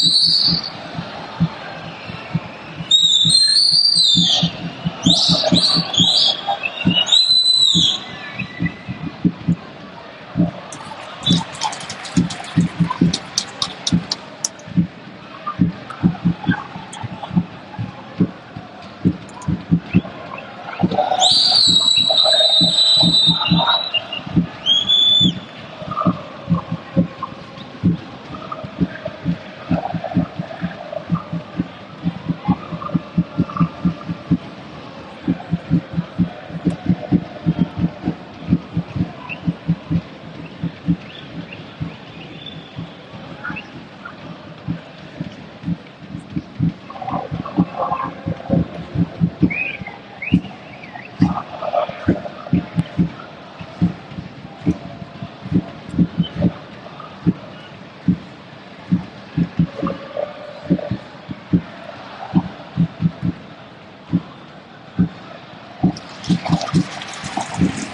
Thank すごい。